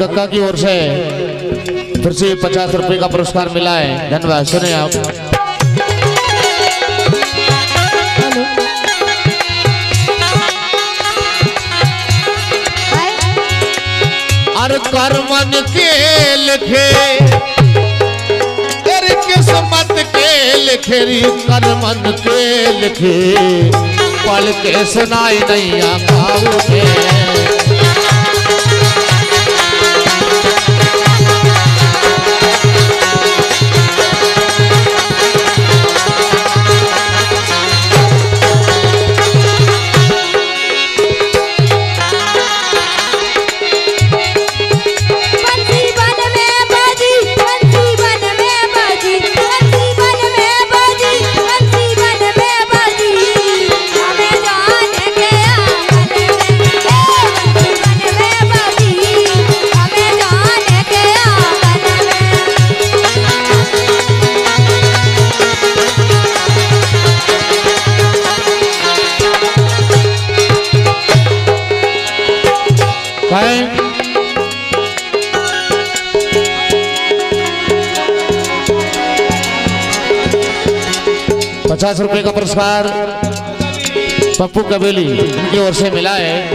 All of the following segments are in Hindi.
हाँ की ओर से फिर से पचास रुपए का पुरस्कार मिला है। धन्यवाद, सुने आप। कर्मन के लिखे तेरी किस्मत के लिखे कर्मन के लिखे। पल के सुनाई नहीं आकाऊ में पचास रुपए का पुरस्कार पप्पू कबेली इनकी ओर से मिला है।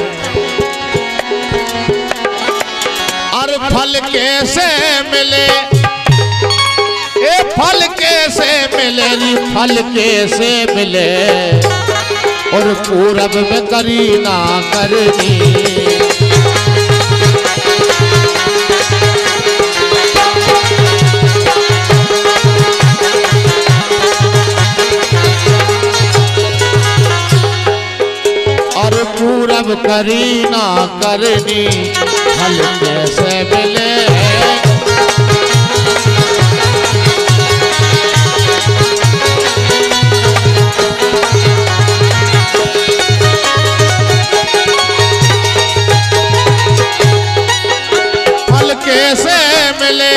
और फल कैसे मिले? ए, फल कैसे मिले? फल कैसे मिले? और पूरब में करी ना करनी। पूरब करी ना करनी। फल कैसे मिले? फल कैसे मिले?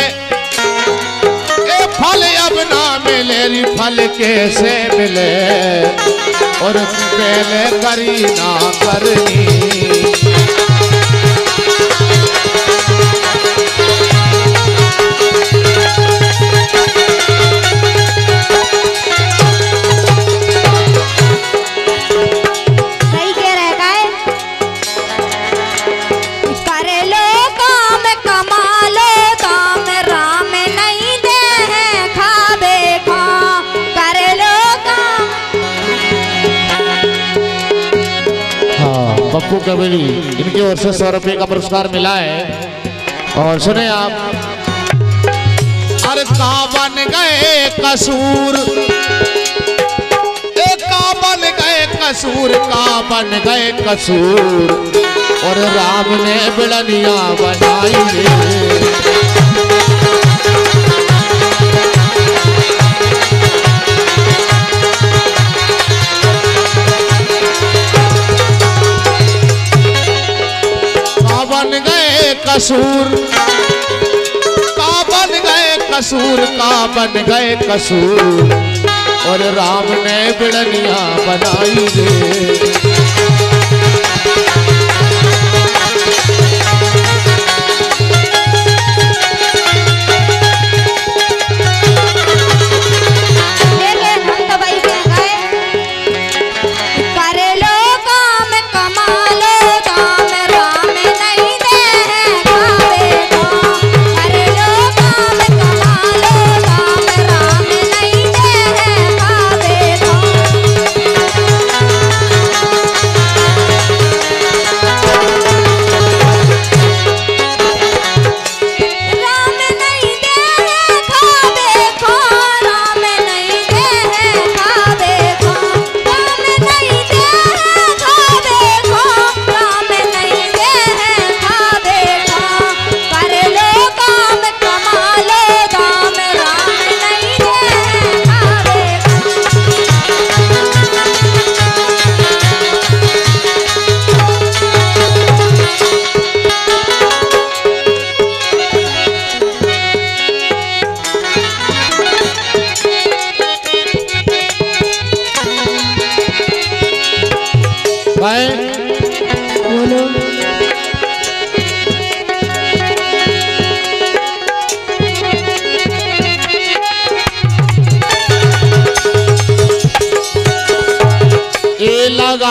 ए फल अब ना मिले फल कैसे मिले? और पहले करी ना करनी। पप्पू कबीरी इनकी ओर से सौ रुपये का पुरस्कार मिला है। और सुने आप। अरे कहाँ बन गए कसूर। कहाँ बन गए कसूर कहाँ बन गए कसूर। और राम ने बिड़निया बनाई कसूर। का बन गए कसूर, का बन गए कसूर। और राम ने बिड़निया बनाई रे।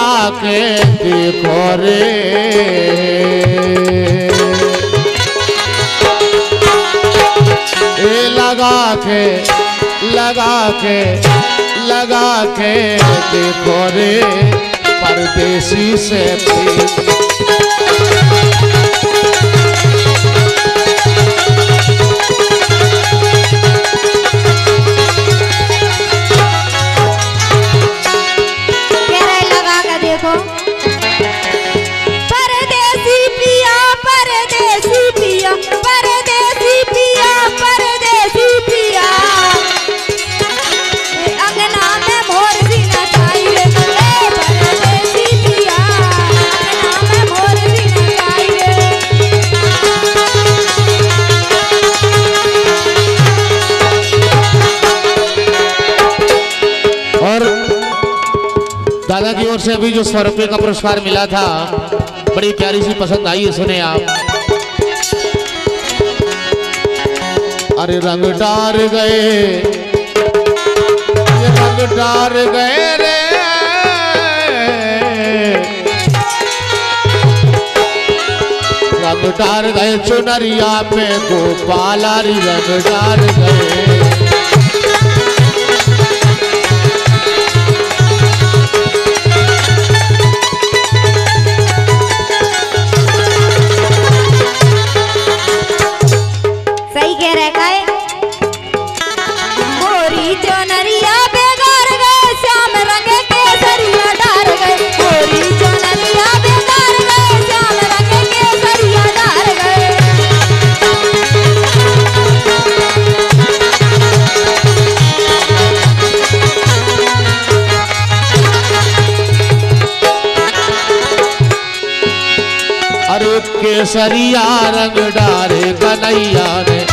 देखो रे। ए लगा के लगा के लगा के देखो रे। परदेसी से भी दादा की ओर से अभी जो सौ रुपये का पुरस्कार मिला था, बड़ी प्यारी सी पसंद आई है सुने आप। अरे रंग डार गए रंग डार गए रे। रंग डार गए चुनरिया पे गोपाला रंग डार गए। केसरिया रंग डारे कन्हैया ने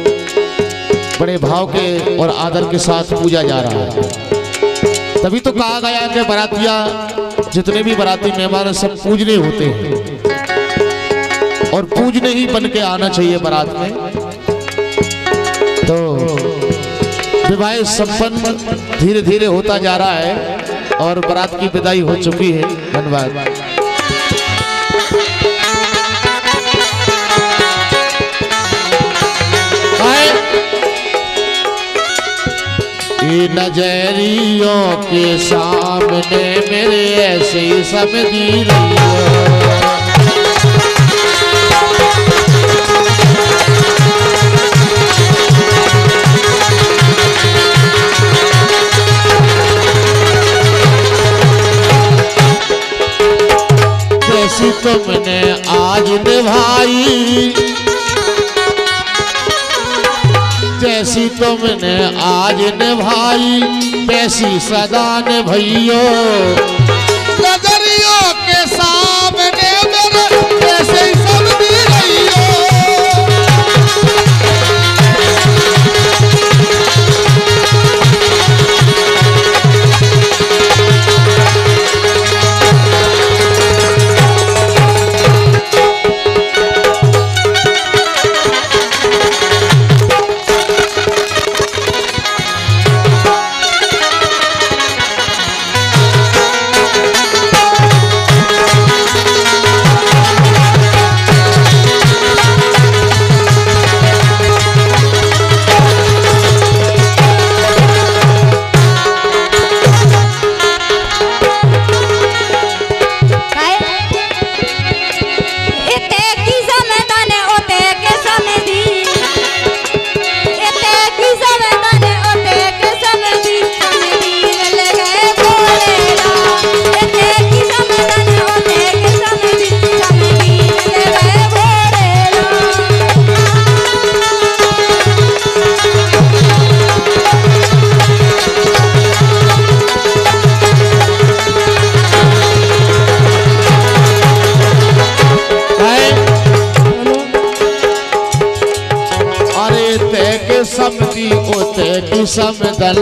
बड़े भाव के और आदर के साथ पूजा जा रहा है। तभी तो कहा गया कि बारातिया, जितने भी बराती मेहमान सब पूजने होते हैं। और पूजने ही बन के आना चाहिए बारात में। तो विवाह संपन्न धीरे धीरे होता जा रहा है और बारात की विदाई हो चुकी है, धन्यवाद। नजरियों के सामने मेरे ऐसे समझी रही वैसी सदा निभाइयो नजरियों समदल